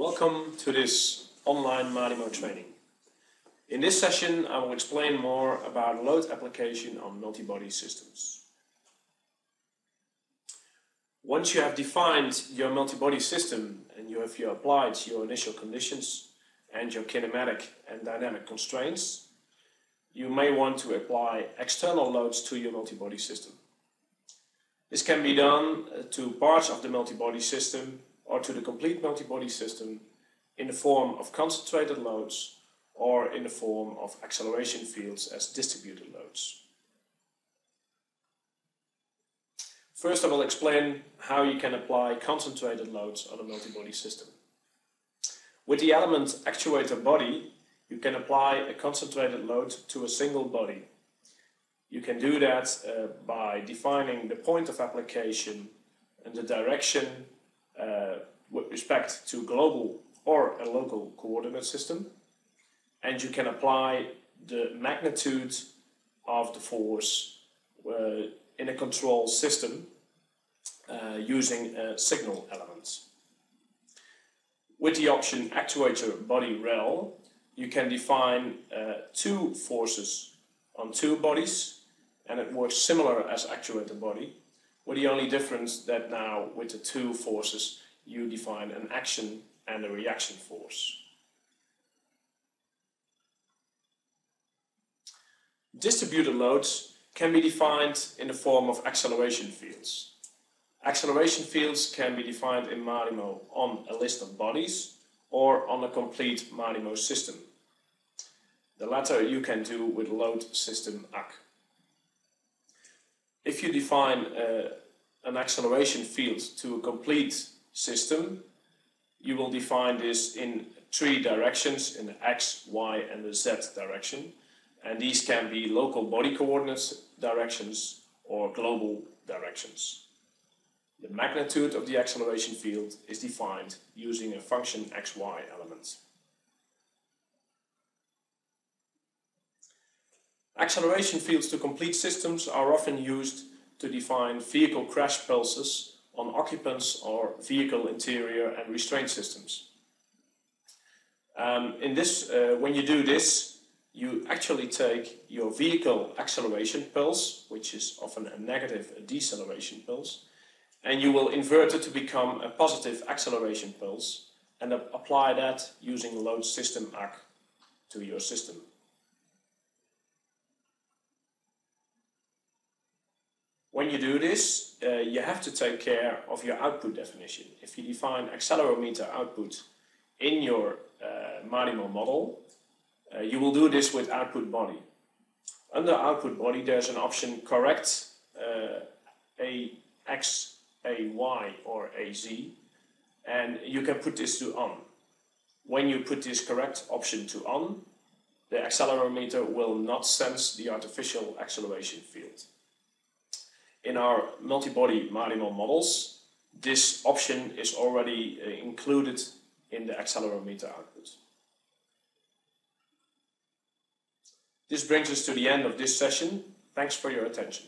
Welcome to this online MADYMO training. In this session I will explain more about load application on multi-body systems. Once you have defined your multi-body system and you have applied your initial conditions and your kinematic and dynamic constraints, you may want to apply external loads to your multi-body system. This can be done uh, to parts of the multi-body system or to the complete multi-body system in the form of concentrated loads or in the form of acceleration fields as distributed loads. First I will explain how you can apply concentrated loads on a multi-body system. With the element actuator body, you can apply a concentrated load to a single body. You can do that uh, by defining the point of application and the direction with respect to global or a local coordinate system. And you can apply the magnitude of the force uh, in a control system uh, using signal element. With the option actuator body rel, you can define uh, two forces on two bodies and it works similar as actuator body with the only difference that now with the two forces you define an action and a reaction force. Distributed loads can be defined in the form of acceleration fields. Acceleration fields can be defined in MADYMO on a list of bodies or on a complete MADYMO system. The latter you can do with load system ACC. If you define uh, an acceleration field to a complete system, you will define this in three directions, in the x, y and the z direction. And these can be local body coordinates directions or global directions. The magnitude of the acceleration field is defined using a function xy element. Acceleration fields to complete systems are often used to define vehicle crash pulses on occupants or vehicle interior and restraint systems. Um, in this, uh, when you do this, you actually take your vehicle acceleration pulse, which is often a negative deceleration pulse, and you will invert it to become a positive acceleration pulse and apply that using load system ACC to your system. When you do this, uh, you have to take care of your output definition. If you define accelerometer output in your uh, MADYMO model, uh, you will do this with output body. Under output body, there's an option correct uh, a x a Y or a Z and you can put this to on. When you put this correct option to on, the accelerometer will not sense the artificial acceleration field. In our multi-body MADYMO models, this option is already uh, included in the accelerometer output. This brings us to the end of this session. Thanks for your attention.